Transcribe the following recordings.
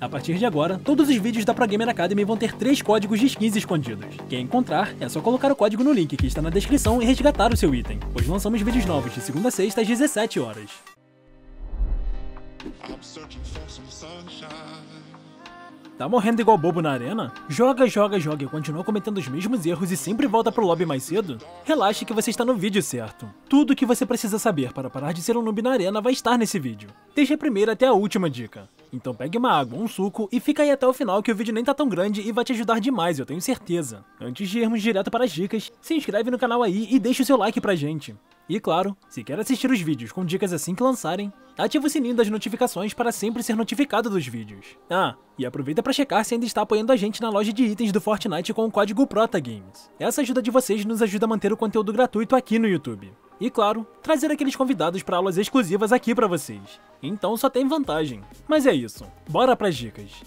A partir de agora, todos os vídeos da Pro Academy vão ter três códigos de skins escondidos. Quem encontrar, é só colocar o código no link que está na descrição e resgatar o seu item, pois lançamos vídeos novos de segunda a sexta às 17 horas. Tá morrendo igual bobo na arena? Joga, joga, joga e continua cometendo os mesmos erros e sempre volta pro lobby mais cedo? Relaxe que você está no vídeo certo. Tudo o que você precisa saber para parar de ser um noob na arena vai estar nesse vídeo. Desde a primeira até a última dica. Então pegue uma água, um suco e fica aí até o final que o vídeo nem tá tão grande e vai te ajudar demais, eu tenho certeza. Antes de irmos direto para as dicas, se inscreve no canal aí e deixa o seu like pra gente. E claro, se quer assistir os vídeos com dicas assim que lançarem, ative o sininho das notificações para sempre ser notificado dos vídeos. Ah, e aproveita para checar se ainda está apoiando a gente na loja de itens do Fortnite com o código PROTAGAMES. Essa ajuda de vocês nos ajuda a manter o conteúdo gratuito aqui no YouTube. E claro, trazer aqueles convidados para aulas exclusivas aqui para vocês. Então só tem vantagem. Mas é isso, bora pras dicas.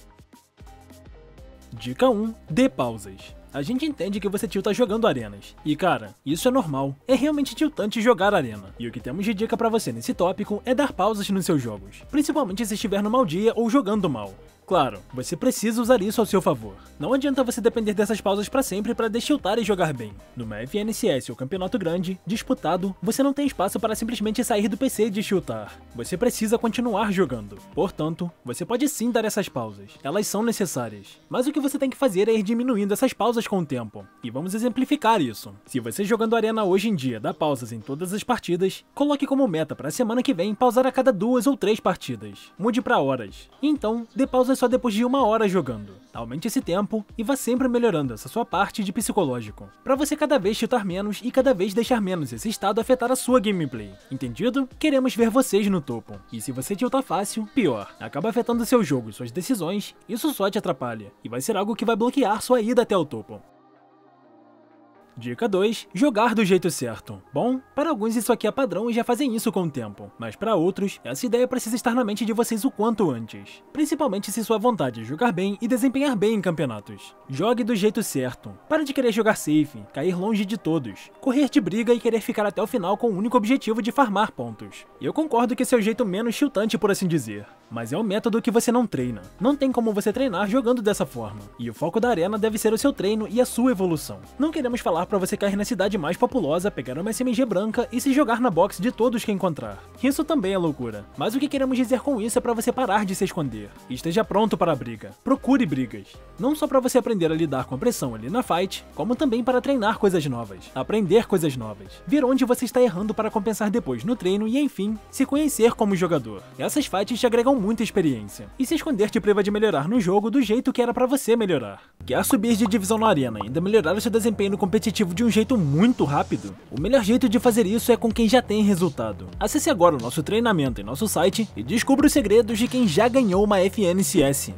Dica 1: dê pausas. A gente entende que você tilta jogando arenas. E cara, isso é normal. É realmente tiltante jogar arena. E o que temos de dica pra você nesse tópico é dar pausas nos seus jogos, principalmente se estiver no mau dia ou jogando mal. Claro, você precisa usar isso ao seu favor. Não adianta você depender dessas pausas pra sempre para destiltar e jogar bem. Numa FNCS ou campeonato grande, disputado, você não tem espaço para simplesmente sair do PC e destiltar. Você precisa continuar jogando. Portanto, você pode sim dar essas pausas. Elas são necessárias. Mas o que você tem que fazer é ir diminuindo essas pausas com o tempo. E vamos exemplificar isso. Se você jogando arena hoje em dia dá pausas em todas as partidas, coloque como meta para a semana que vem pausar a cada duas ou três partidas. Mude para horas. Então, dê pausas só depois de uma hora jogando. Aumente esse tempo e vá sempre melhorando essa sua parte de psicológico, para você cada vez chutar menos e cada vez deixar menos esse estado afetar a sua gameplay. Entendido? Queremos ver vocês no topo. E se você tiltar fácil, pior. Acaba afetando seu jogo e suas decisões, isso só te atrapalha, e vai ser algo que vai bloquear sua ida até o topo. Dica 2: jogar do jeito certo. Bom, para alguns isso aqui é padrão e já fazem isso com o tempo, mas para outros, essa ideia precisa estar na mente de vocês o quanto antes. Principalmente se sua vontade é jogar bem e desempenhar bem em campeonatos. Jogue do jeito certo. Para de querer jogar safe, cair longe de todos, correr de briga e querer ficar até o final com o único objetivo de farmar pontos. Eu concordo que esse é o jeito menos chutante por assim dizer, mas é o método que você não treina. Não tem como você treinar jogando dessa forma, e o foco da arena deve ser o seu treino e a sua evolução. Não queremos falar para você cair na cidade mais populosa, pegar uma SMG branca e se jogar na box de todos que encontrar. Isso também é loucura. Mas o que queremos dizer com isso é para você parar de se esconder. Esteja pronto para a briga. Procure brigas. Não só para você aprender a lidar com a pressão ali na fight, como também para treinar coisas novas, aprender coisas novas, ver onde você está errando para compensar depois no treino e enfim, se conhecer como jogador. Essas fights te agregam muita experiência. E se esconder te priva de melhorar no jogo do jeito que era para você melhorar. Quer subir de divisão na arena e ainda melhorar o seu desempenho competitivo de um jeito muito rápido? O melhor jeito de fazer isso é com quem já tem resultado. Acesse agora o nosso treinamento em nosso site e descubra os segredos de quem já ganhou uma FNCS.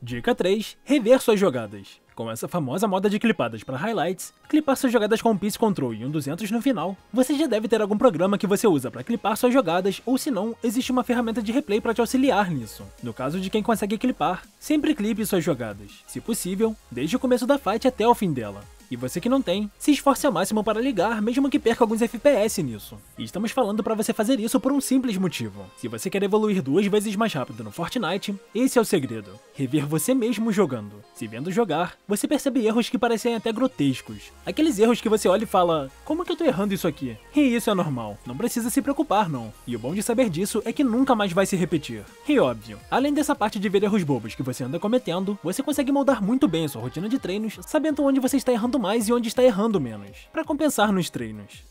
Dica 3: Rever suas jogadas. Com essa famosa moda de clipadas para highlights, clipar suas jogadas com Piece Control e um 200 no final, você já deve ter algum programa que você usa para clipar suas jogadas, ou se não, existe uma ferramenta de replay para te auxiliar nisso. No caso de quem consegue clipar, sempre clipe suas jogadas, se possível, desde o começo da fight até o fim dela. E você que não tem, se esforce ao máximo para ligar, mesmo que perca alguns FPS nisso. E estamos falando para você fazer isso por um simples motivo. Se você quer evoluir duas vezes mais rápido no Fortnite, esse é o segredo. Rever você mesmo jogando. Se vendo jogar, você percebe erros que parecem até grotescos. Aqueles erros que você olha e fala, como que eu tô errando isso aqui? E isso é normal, não precisa se preocupar não. E o bom de saber disso é que nunca mais vai se repetir. E óbvio, além dessa parte de ver erros bobos que você anda cometendo, você consegue moldar muito bem a sua rotina de treinos, sabendo onde você está errando mais e onde está errando menos, para compensar nos treinos.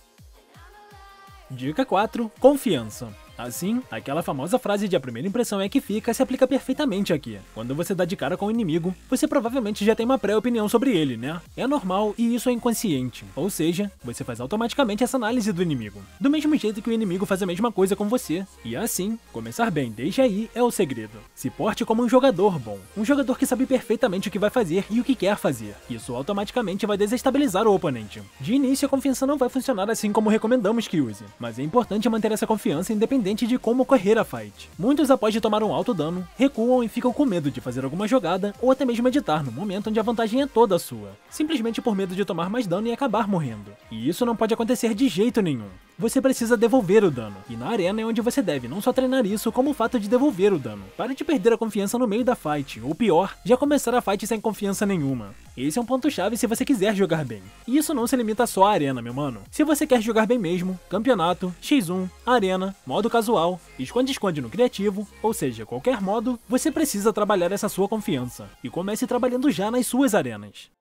Dica 4: Confiança. Assim, aquela famosa frase de a primeira impressão é que fica se aplica perfeitamente aqui. Quando você dá de cara com o inimigo, você provavelmente já tem uma pré-opinião sobre ele, né? É normal e isso é inconsciente. Ou seja, você faz automaticamente essa análise do inimigo. Do mesmo jeito que o inimigo faz a mesma coisa com você. E assim, começar bem desde aí é o segredo. Se porte como um jogador bom. Um jogador que sabe perfeitamente o que vai fazer e o que quer fazer. Isso automaticamente vai desestabilizar o oponente. De início, a confiança não vai funcionar assim como recomendamos que use. Mas é importante manter essa confiança independente de como correr a fight. Muitos após de tomar um alto dano, recuam e ficam com medo de fazer alguma jogada ou até mesmo editar no momento onde a vantagem é toda sua, simplesmente por medo de tomar mais dano e acabar morrendo. E isso não pode acontecer de jeito nenhum. Você precisa devolver o dano. E na arena é onde você deve não só treinar isso, como o fato de devolver o dano. Para de perder a confiança no meio da fight, ou pior, já começar a fight sem confiança nenhuma. Esse é um ponto chave se você quiser jogar bem. E isso não se limita só à arena, meu mano. Se você quer jogar bem mesmo, campeonato, X1, arena, modo casual, esconde-esconde no criativo, ou seja, qualquer modo, você precisa trabalhar essa sua confiança. E comece trabalhando já nas suas arenas.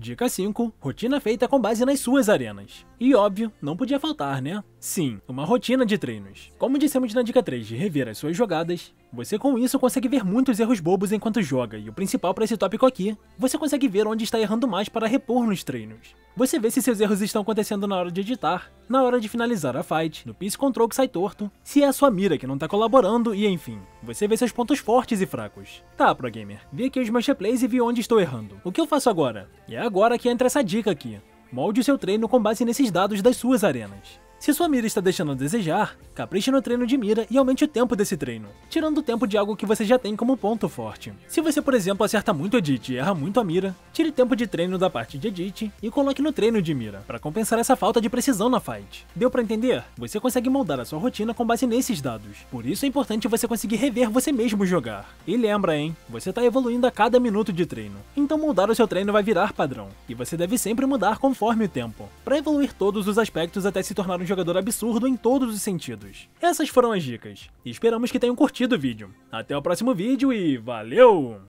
Dica 5. Rotina feita com base nas suas arenas. E óbvio, não podia faltar, né? Sim, uma rotina de treinos. Como dissemos na dica 3 de rever as suas jogadas, você com isso consegue ver muitos erros bobos enquanto joga, e o principal para esse tópico aqui, você consegue ver onde está errando mais para repor nos treinos. Você vê se seus erros estão acontecendo na hora de editar, na hora de finalizar a fight, no piece control que sai torto, se é a sua mira que não tá colaborando e enfim, você vê seus pontos fortes e fracos. Tá, pro gamer, vi aqui os meus replays e vi onde estou errando. O que eu faço agora? E é agora que entra essa dica aqui. Molde o seu treino com base nesses dados das suas arenas. Se sua mira está deixando a desejar, capriche no treino de mira e aumente o tempo desse treino, tirando o tempo de algo que você já tem como ponto forte. Se você, por exemplo, acerta muito edit e erra muito a mira, tire tempo de treino da parte de edit e coloque no treino de mira, para compensar essa falta de precisão na fight. Deu para entender? Você consegue moldar a sua rotina com base nesses dados. Por isso é importante você conseguir rever você mesmo jogar. E lembra, hein? Você tá evoluindo a cada minuto de treino. Então moldar o seu treino vai virar padrão, e você deve sempre mudar conforme o tempo, para evoluir todos os aspectos até se tornar um jogador absurdo em todos os sentidos. Essas foram as dicas, e esperamos que tenham curtido o vídeo. Até o próximo vídeo e valeu!